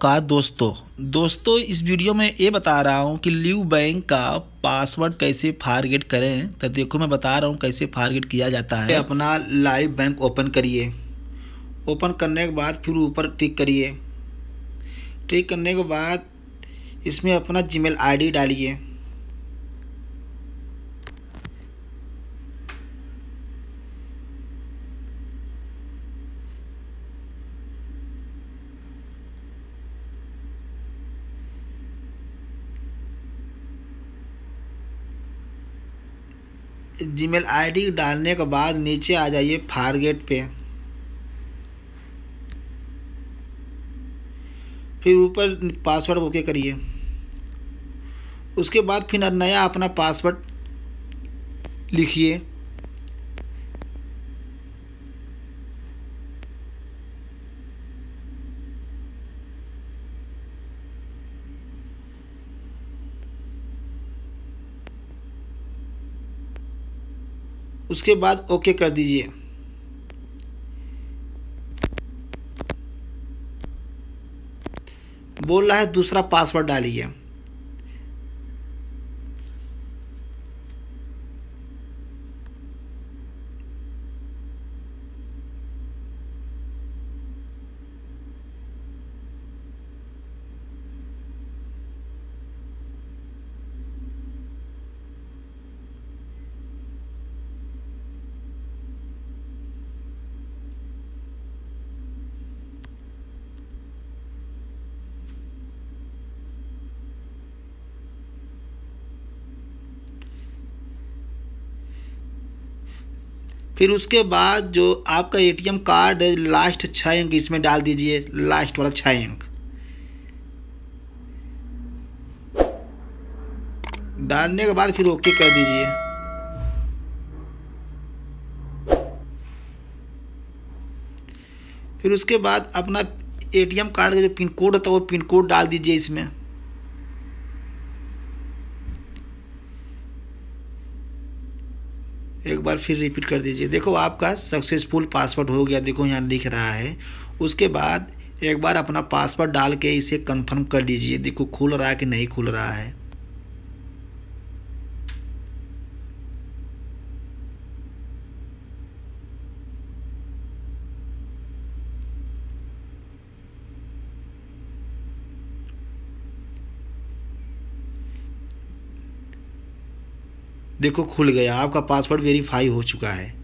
नमस्कार दोस्तों। दोस्तों, इस वीडियो में ये बता रहा हूँ कि लिव बैंक का पासवर्ड कैसे फारगेट करें तो देखो मैं बता रहा हूँ कैसे फारगेट किया जाता है। अपना लाइव बैंक ओपन करिए। ओपन करने के बाद फिर ऊपर टिक करिए। टिक करने के बाद इसमें अपना जीमेल आईडी डालिए। जीमेल आईडी डालने के बाद नीचे आ जाइए फारगेट पे। फिर ऊपर पासवर्ड ओके करिए। उसके बाद फिर नया अपना पासवर्ड लिखिए। उसके बाद ओके कर दीजिए। बोल रहा है दूसरा पासवर्ड डालिए। फिर उसके बाद जो आपका एटीएम कार्ड है लास्ट छः अंक इसमें डाल दीजिए लास्ट वाला छः अंक। डालने के बाद फिर ओके कर दीजिए। फिर उसके बाद अपना एटीएम कार्ड का जो पिन कोड होता है, वो पिन कोड डाल दीजिए इसमें। एक बार फिर रिपीट कर दीजिए। देखो, आपका सक्सेसफुल पासवर्ड हो गया। देखो, यहाँ लिख रहा है। उसके बाद एक बार अपना पासवर्ड डाल के इसे कंफर्म कर दीजिए। देखो, खुल रहा है कि नहीं खुल रहा है। देखो खुल गया। आपका पासवर्ड वेरीफाई हो चुका है।